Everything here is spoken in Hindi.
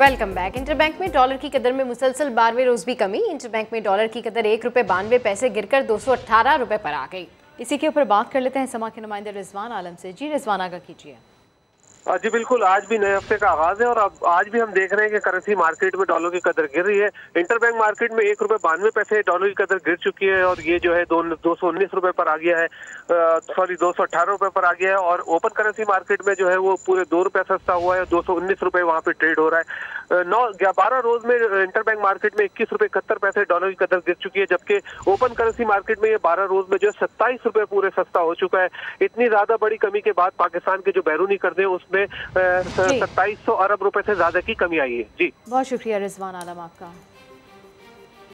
वेलकम बैक इंटरबैंक में डॉलर की कदर में मुसलसल बारहवें रोज भी कमी। इंटरबैंक में डॉलर की कदर एक रुपए बानवे पैसे गिरकर दो सौ अट्ठारह रुपए पर आ गई। इसी के ऊपर बात कर लेते हैं समा के नुमाइंदे रिजवान आलम से। जी, रिजवान आगा कीजिए। जी, बिल्कुल। आज भी नए हफ़्ते का आगाज़ है और अब आज भी हम देख रहे हैं कि करेंसी मार्केट में डॉलर की कदर गिर रही है। इंटरबैंक मार्केट में एक रुपए बानवे पैसे डॉलर की कदर गिर चुकी है और ये जो है दो दो सौ उन्नीस रुपए पर आ गया है। सॉरी दो सौ अठारह रुपए पर आ गया है और ओपन करेंसी मार्केट में जो है वो पूरे दो रुपए सस्ता हुआ है। दो सौ उन्नीस रुपए वहाँ पे ट्रेड हो रहा है। नौ बारह रोज में इंटर बैंक मार्केट में इक्कीस रुपए इकहत्तर पैसे डॉलर की कदर गिर चुकी है, जबकि ओपन करेंसी मार्केट में ये बारह रोज में जो है सत्ताईस रुपए पूरे सस्ता हो चुका है। इतनी ज़्यादा बड़ी कमी के बाद पाकिस्तान के जो बैरूनी करते हैं उसमें सत्ताईस सौ अरब रुपए से ज़्यादा की कमी आई है। जी। बहुत शुक्रिया रिजवान आलम आपका।